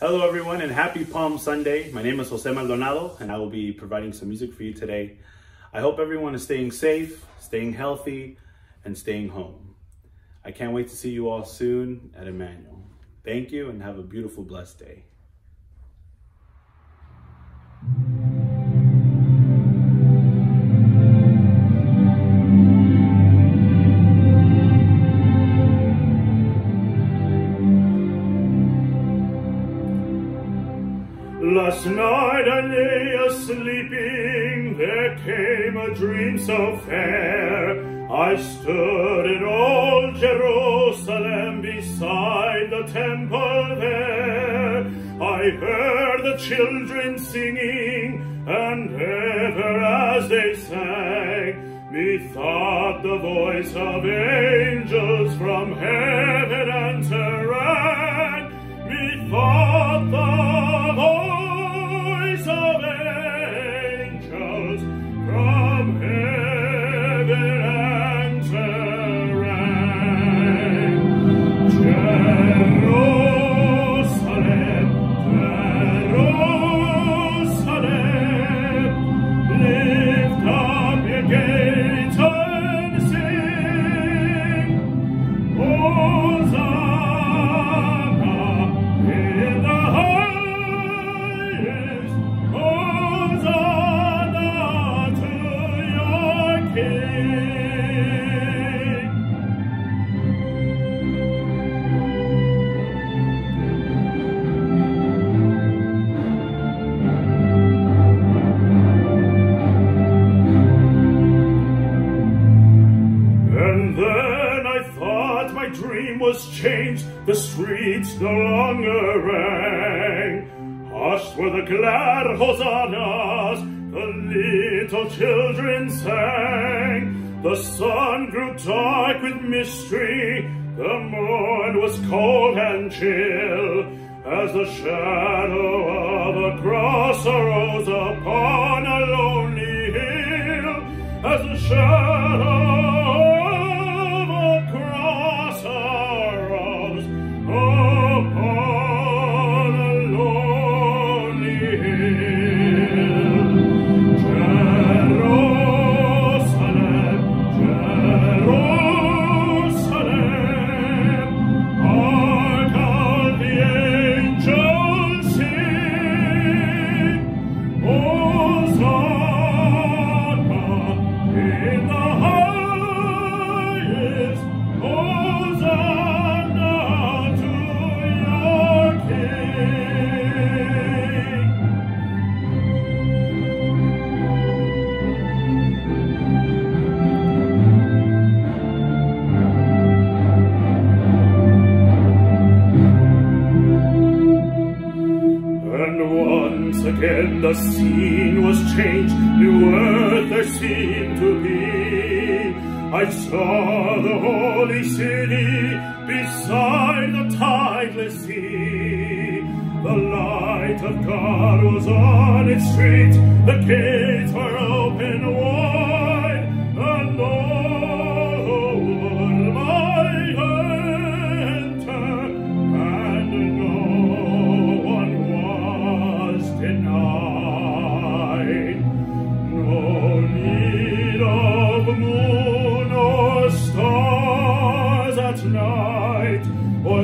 Hello, everyone, and happy Palm Sunday. My name is José Maldonado, and I will be providing some music for you today. I hope everyone is staying safe, staying healthy, and staying home. I can't wait to see you all soon at Emmanuel. Thank you, and have a beautiful, blessed day. Last night I lay a-sleeping, there came a dream so fair. I stood in old Jerusalem beside the temple there. I heard the children singing, and ever as they sang, methought the voice of angels from heaven answered. My dream was changed, the streets no longer rang. Hushed were the glad hosannas, the little children sang. The sun grew dark with mystery, the morn was cold and chill, as the shadow of a cross arose upon a lonely hill. As the shadow Once again the scene was changed, new earth there seemed to be. I saw the holy city beside the tideless sea. The light of God was on its streets, the King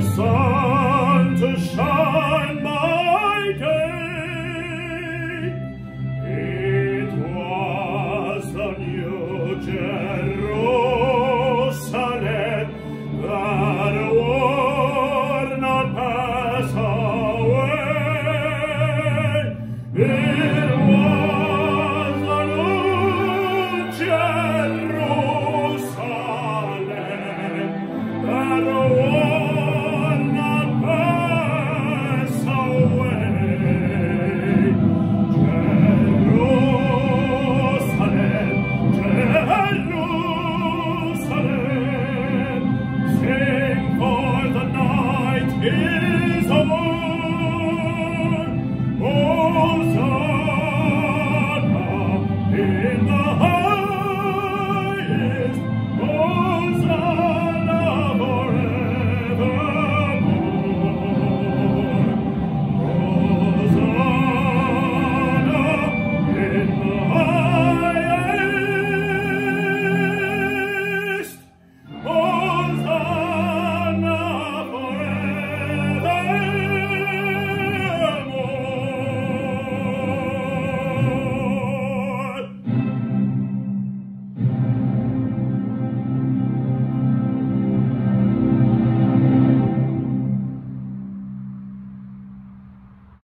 sun.